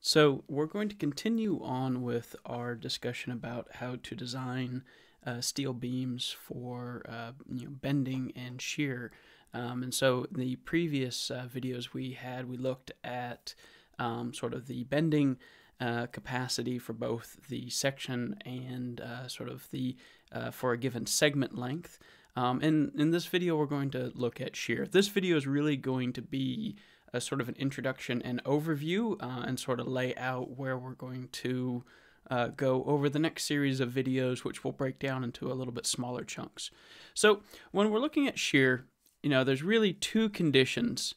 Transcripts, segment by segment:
So we're going to continue on with our discussion about how to design uh, steel beams for uh, you know bending and shear. Um, and so the previous uh, videos we had, we looked at um, sort of the bending uh, capacity for both the section and uh, sort of the uh, for a given segment length. Um, and in this video, we're going to look at shear. This video is really going to be a sort of an introduction and overview uh, and sort of lay out where we're going to uh, go over the next series of videos, which will break down into a little bit smaller chunks. So when we're looking at shear, you know, there's really two conditions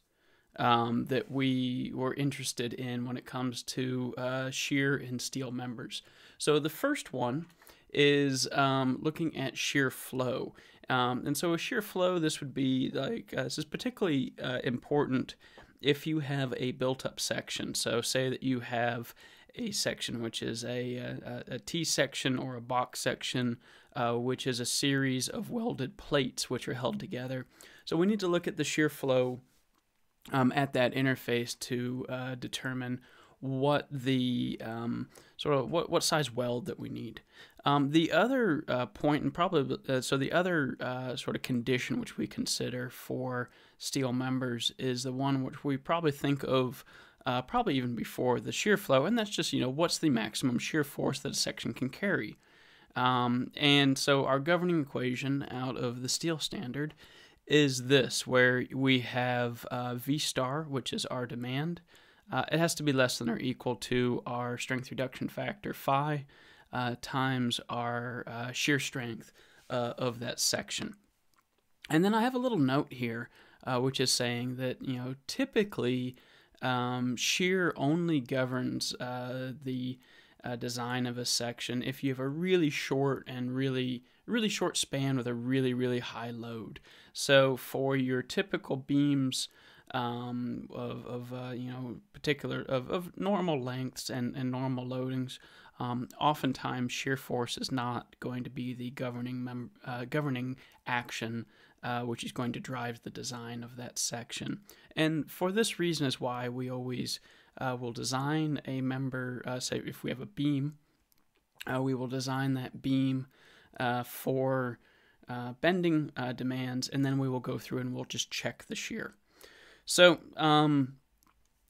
um, that we were interested in when it comes to uh, shear and steel members. So the first one is um, looking at shear flow. Um, and so a shear flow, this would be like, uh, this is particularly uh, important if you have a built up section, so say that you have a section which is a, a, a T section or a box section, uh, which is a series of welded plates which are held together. So we need to look at the shear flow um, at that interface to uh, determine what the um, sort of what, what size weld that we need. Um, the other uh, point, and probably uh, so, the other uh, sort of condition which we consider for steel members is the one which we probably think of uh, probably even before the shear flow, and that's just you know what's the maximum shear force that a section can carry. Um, and so our governing equation out of the steel standard is this, where we have uh, V star, which is our demand. Uh, it has to be less than or equal to our strength reduction factor phi uh, times our uh, shear strength uh, of that section. And then I have a little note here, uh, which is saying that, you know, typically um, shear only governs uh, the design of a section if you have a really short and really really short span with a really really high load. So for your typical beams um, of, of uh, you know particular of, of normal lengths and, and normal loadings, um, oftentimes shear force is not going to be the governing mem- uh, governing action uh, which is going to drive the design of that section. And for this reason is why we always uh, will design a member, uh, say if we have a beam, uh, we will design that beam uh, for bending demands, and then we will go through and we'll just check the shear. So um,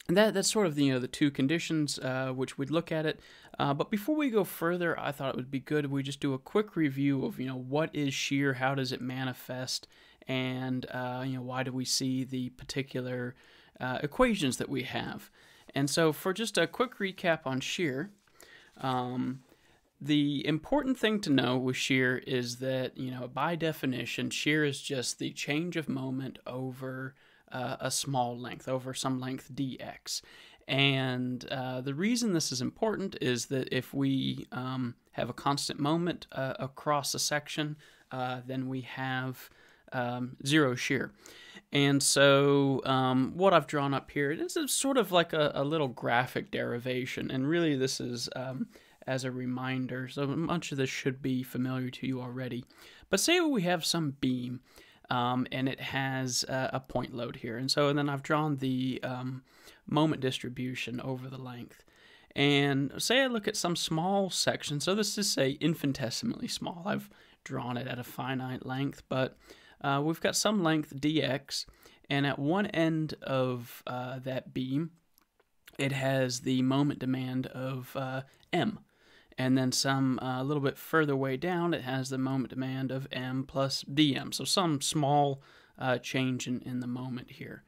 that that's sort of the you know the two conditions uh, which we'd look at it. Uh, but before we go further, I thought it would be good we just do a quick review of you know what is shear, how does it manifest, and uh, you know why do we see the particular uh, equations that we have. And so for just a quick recap on shear. Um, the important thing to know with shear is that, you know, by definition, shear is just the change of moment over uh, a small length over some length dx. And uh, the reason this is important is that if we um, have a constant moment uh, across a section, uh, then we have um, zero shear. And so um, what I've drawn up here is sort of like a, a, little graphic derivation. And really this is um, as a reminder. So much of this should be familiar to you already. But say we have some beam um, and it has a, point load here. And so and then I've drawn the um, moment distribution over the length. And say I look at some small section, so this is say infinitesimally small. I've drawn it at a finite length, but uh, we've got some length dx, and at one end of uh, that beam, it has the moment demand of uh, m and then some uh, a little bit further way down it has the moment demand of m plus dm so some small uh, change in, in the moment here.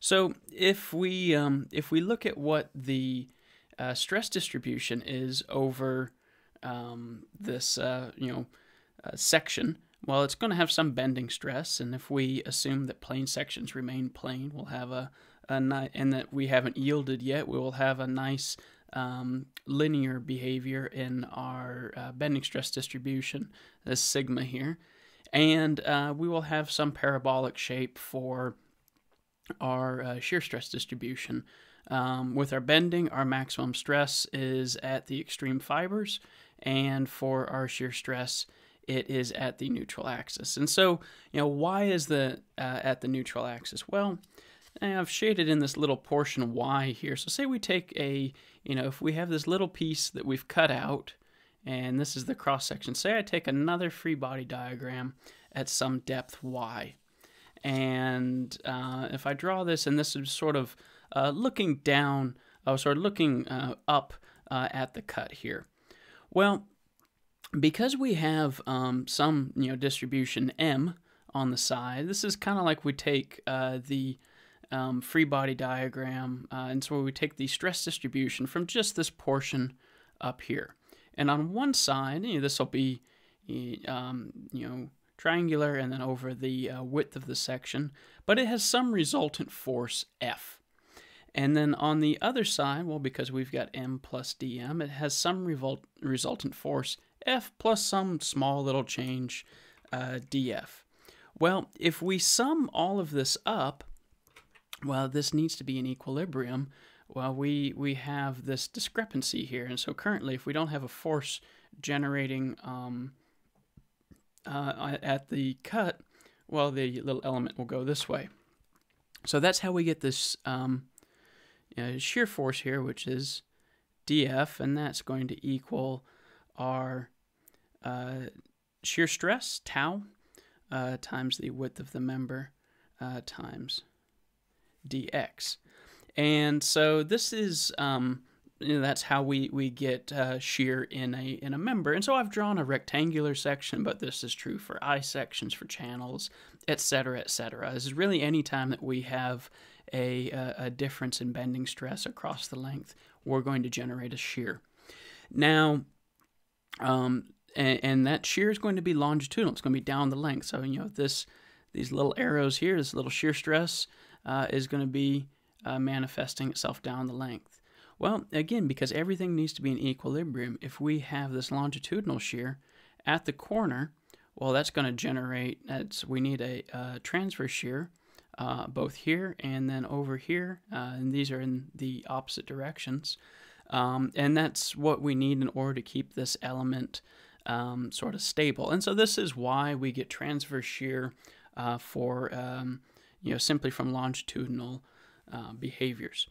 So if we um, if we look at what the uh, stress distribution is over um, this uh, you know uh, section well it's going to have some bending stress. And if we assume that plane sections remain plane we'll have a, a ni- and that we haven't yielded yet we will have a nice um, linear behavior in our uh, bending stress distribution, this sigma here. And uh, we will have some parabolic shape for our uh, shear stress distribution. Um, with our bending, our maximum stress is at the extreme fibers, and for our shear stress, it is at the neutral axis. And so, you know, why is the uh, at the neutral axis? Well, And I've shaded in this little portion Y here. So say we take a, you know, if we have this little piece that we've cut out, and this is the cross section. Say I take another free body diagram at some depth Y. And uh, if I draw this, and this is sort of uh, looking down, oh, sort of looking uh, up uh, at the cut here. Well, because we have um, some, you know, distribution M on the side, this is kind of like we take uh, the um, free body diagram, uh, and so we take the stress distribution from just this portion up here. And on one side, you know, this will be, um, you know, triangular and then over the uh, width of the section, but it has some resultant force F. And then on the other side, well, because we've got M plus dm, it has some resultant force F plus some small little change uh, dF. Well, if we sum all of this up, well, this needs to be in equilibrium. Well, we, we have this discrepancy here. And so currently, if we don't have a force generating um, uh, at the cut, well, the little element will go this way. So that's how we get this um, uh, shear force here, which is dF, and that's going to equal our uh, shear stress, tau, uh, times the width of the member uh, times dx. And so this is um, you know, that's how we we get uh, shear in a in a member. And so I've drawn a rectangular section, but this is true for I sections, for channels, etc., etc. This is really any time that we have a, a, difference in bending stress across the length, we're going to generate a shear. Now, um, and, and that shear is going to be longitudinal. It's going to be down the length. So you know this these little arrows here, this little shear stress uh, is going to be uh, manifesting itself down the length. Well, again, because everything needs to be in equilibrium, if we have this longitudinal shear at the corner, well, that's going to generate, that's, we need a, a transverse shear uh, both here and then over here, uh, and these are in the opposite directions. Um, and that's what we need in order to keep this element um, sort of stable. And so this is why we get transverse shear uh, for, um, you know, simply from longitudinal uh, behaviors.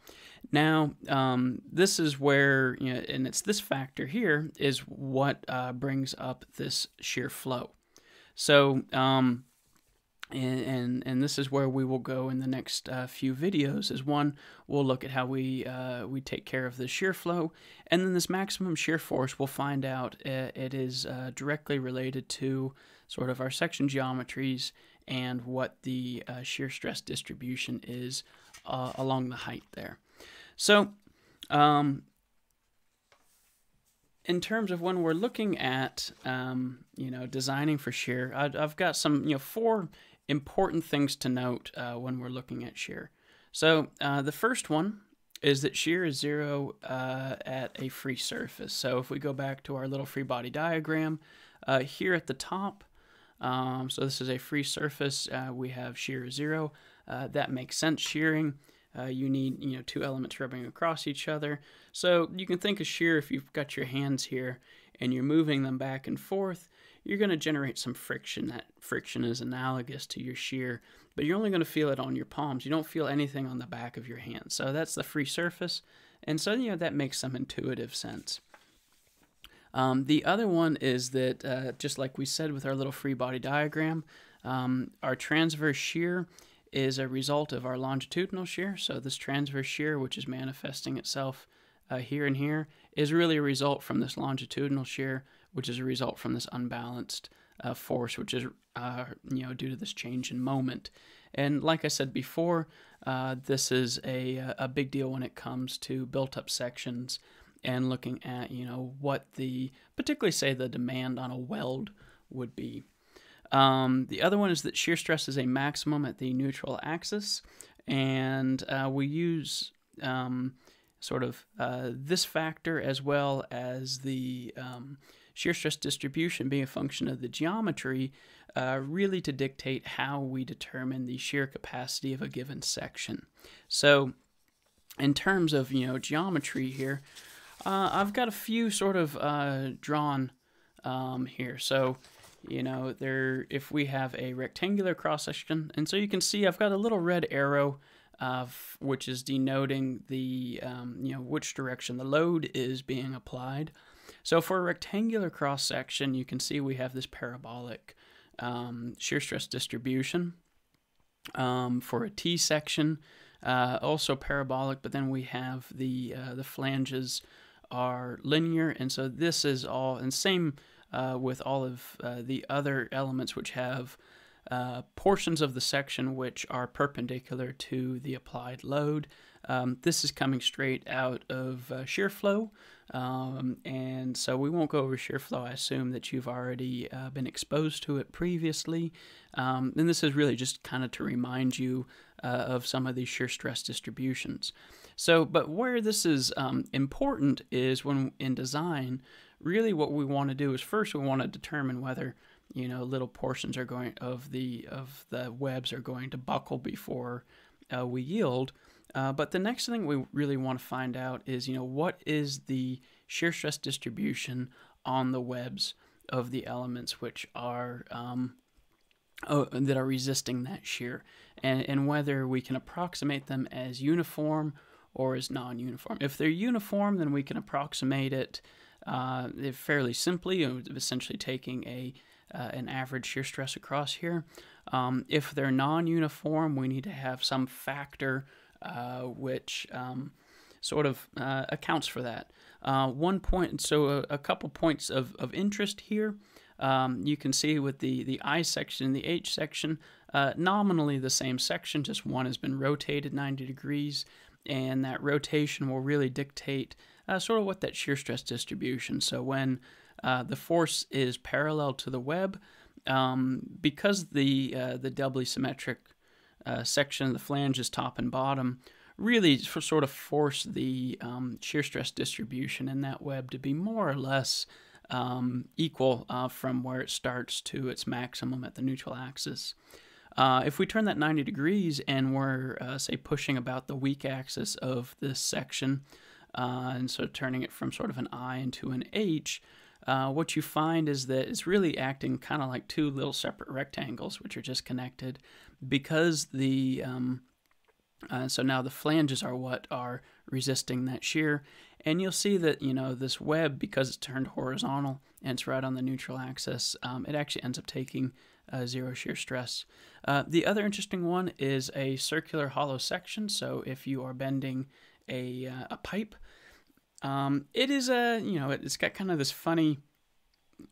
Now, um, this is where, you know, and it's this factor here is what uh, brings up this shear flow. So, um, and, and, and this is where we will go in the next uh, few videos. Is one we'll look at how we uh, we take care of the shear flow, and then this maximum shear force we'll find out uh, it is uh, directly related to sort of our section geometries and what the uh, shear stress distribution is uh, along the height there. So, um, in terms of when we're looking at, um, you know, designing for shear, i have got some, you know, four important things to note uh, when we're looking at shear. So uh, the first one is that shear is zero uh, at a free surface. So if we go back to our little free body diagram, uh, here at the top, um, so this is a free surface, uh, we have shear zero. Uh, that makes sense. Shearing uh, you need you know two elements rubbing across each other. So you can think of shear if you've got your hands here and you're moving them back and forth, you're going to generate some friction. That friction is analogous to your shear, but you're only going to feel it on your palms. You don't feel anything on the back of your hand. So that's the free surface, and so you know that makes some intuitive sense. Um, the other one is that, uh, just like we said with our little free body diagram, um, our transverse shear is a result of our longitudinal shear. So this transverse shear, which is manifesting itself uh, here and here, is really a result from this longitudinal shear, which is a result from this unbalanced uh, force, which is uh, you know due to this change in moment. And like I said before, uh, this is a a big deal when it comes to built-up sections and looking at you know what the particularly say the demand on a weld would be. Um, the other one is that shear stress is a maximum at the neutral axis, and uh, we use um, sort of uh, this factor as well as the um, shear stress distribution being a function of the geometry, uh, really to dictate how we determine the shear capacity of a given section. So, in terms of you know geometry here, uh, I've got a few sort of uh, drawn um, here. So you know, there if we have a rectangular cross section, and so you can see I've got a little red arrow uh, which is denoting the um, you know which direction the load is being applied. So for a rectangular cross section, you can see we have this parabolic um, shear stress distribution. Um, for a T section, uh, also parabolic, but then we have the uh, the flanges are linear, and so this is all and same uh, with all of uh, the other elements which have uh, portions of the section which are perpendicular to the applied load. Um, this is coming straight out of uh, shear flow, um, and so we won't go over shear flow. I assume that you've already uh, been exposed to it previously, um, and this is really just kind of to remind you uh, of some of these shear stress distributions. So, but where this is um, important is when in design, really what we want to do is first we want to determine whether you know little portions are going of the of the webs are going to buckle before uh, we yield. Uh, but the next thing we really want to find out is you know what is the shear stress distribution on the webs of the elements which are um, oh, that are resisting that shear, and, and whether we can approximate them as uniform or as non-uniform. If they're uniform, then we can approximate it uh, fairly simply, essentially taking a uh, an average shear stress across here. Um, if they're non-uniform, we need to have some factor uh, which um, sort of uh, accounts for that. Uh, one point, so a, a, couple points of, of interest here. Um, you can see with the, the I section and the H section, uh, nominally the same section, just one has been rotated 90 degrees, and that rotation will really dictate uh, sort of what that shear stress distribution. So when uh, the force is parallel to the web, um, because the the doubly symmetric uh, section of the flanges, top and bottom, really for sort of force the um, shear stress distribution in that web to be more or less um, equal uh, from where it starts to its maximum at the neutral axis. Uh, if we turn that 90 degrees and we're, uh, say, pushing about the weak axis of this section, uh, and so turning it from sort of an I into an H, uh, what you find is that it's really acting kind of like two little separate rectangles, which are just connected because the um, uh, so now the flanges are what are resisting that shear, and you'll see that you know this web because it's turned horizontal and it's right on the neutral axis, um, it actually ends up taking uh, zero shear stress. Uh, the other interesting one is a circular hollow section. So if you are bending a, uh, a pipe, um, it is a, you know, it's got kind of this funny,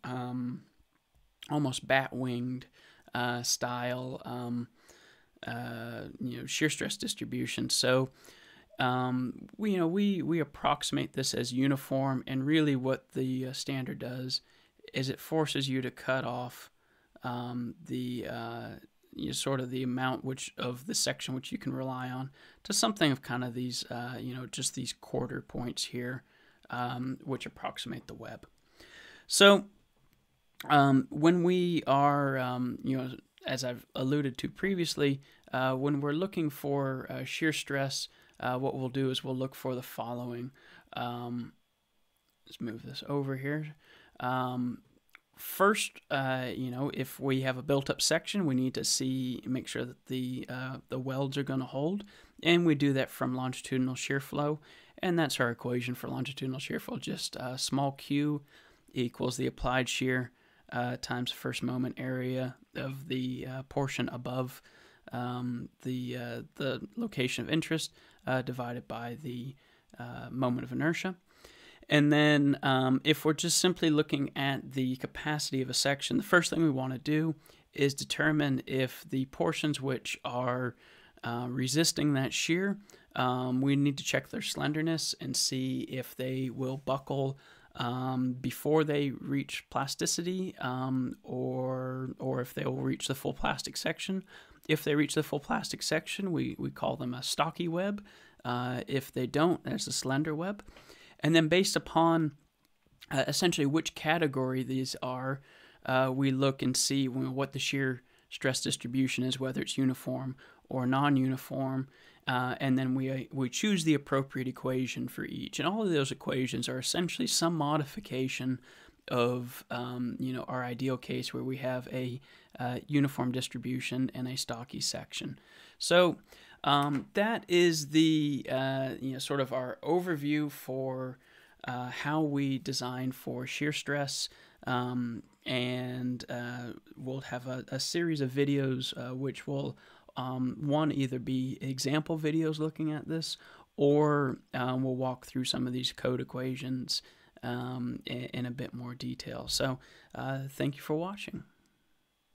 um, almost bat winged uh, style, um, uh, you know, shear stress distribution. So, um, we, you know, we, we approximate this as uniform, and really what the uh, standard does is it forces you to cut off um, the uh, you know, sort of the amount which of the section which you can rely on to something of kind of these uh, you know just these quarter points here um, which approximate the web. So um, when we are um, you know as I've alluded to previously uh, when we're looking for uh, shear stress uh, what we'll do is we'll look for the following um, let's move this over here um, first, uh, you know, if we have a built-up section, we need to see make sure that the uh, the welds are going to hold, and we do that from longitudinal shear flow, and that's our equation for longitudinal shear flow. Just uh, small q equals the applied shear uh, times first moment area of the uh, portion above um, the uh, the location of interest divided by the moment of inertia. And then um, if we're just simply looking at the capacity of a section, the first thing we want to do is determine if the portions which are uh, resisting that shear, um, we need to check their slenderness and see if they will buckle um, before they reach plasticity um, or, or if they will reach the full plastic section. If they reach the full plastic section, we, we call them a stocky web. Uh, if they don't, there's a slender web. And then based upon uh, essentially which category these are, uh, we look and see what the shear stress distribution is, whether it's uniform or non-uniform, uh, and then we we choose the appropriate equation for each. And all of those equations are essentially some modification of um, you know our ideal case where we have a uh, uniform distribution and a stocky section. So um, that is the uh, you know sort of our overview for uh, how we design for shear stress. Um, and uh, we'll have a, a, series of videos uh, which will um, one either be example videos looking at this or um, we'll walk through some of these code equations um, in, in, a bit more detail. So uh, thank you for watching.